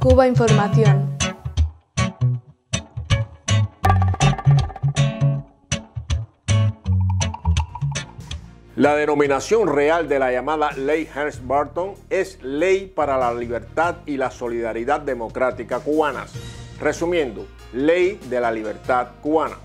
Cuba Información. La denominación real de la llamada Ley Helms-Burton es Ley para la Libertad y la Solidaridad Democrática Cubanas. Resumiendo, Ley de la Libertad Cubana.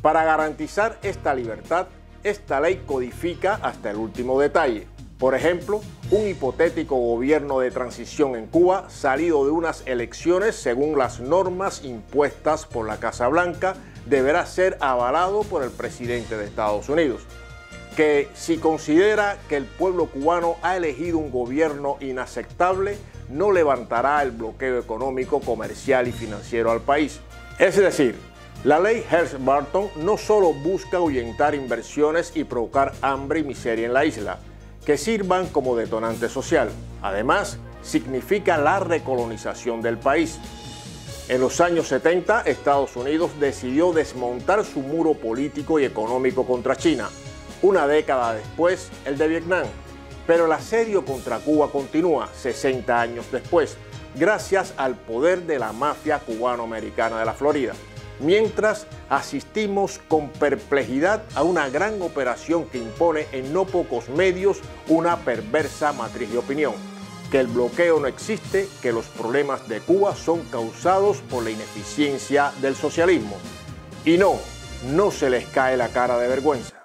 Para garantizar esta libertad, esta ley codifica hasta el último detalle. Por ejemplo, un hipotético gobierno de transición en Cuba salido de unas elecciones según las normas impuestas por la Casa Blanca deberá ser avalado por el presidente de Estados Unidos que si considera que el pueblo cubano ha elegido un gobierno inaceptable, no levantará el bloqueo económico, comercial y financiero al país. Es decir, la ley Hertz-Barton no solo busca ahuyentar inversiones y provocar hambre y miseria en la isla, que sirvan como detonante social. Además, significa la recolonización del país. En los años 70, Estados Unidos decidió desmontar su muro político y económico contra China una década después, el de Vietnam. Pero el asedio contra Cuba continúa 60 años después, gracias al poder de la mafia cubano-americana de la Florida. Mientras asistimos con perplejidad a una gran operación que impone en no pocos medios una perversa matriz de opinión, que el bloqueo no existe, que los problemas de Cuba son causados por la ineficiencia del socialismo. Y no, no se les cae la cara de vergüenza.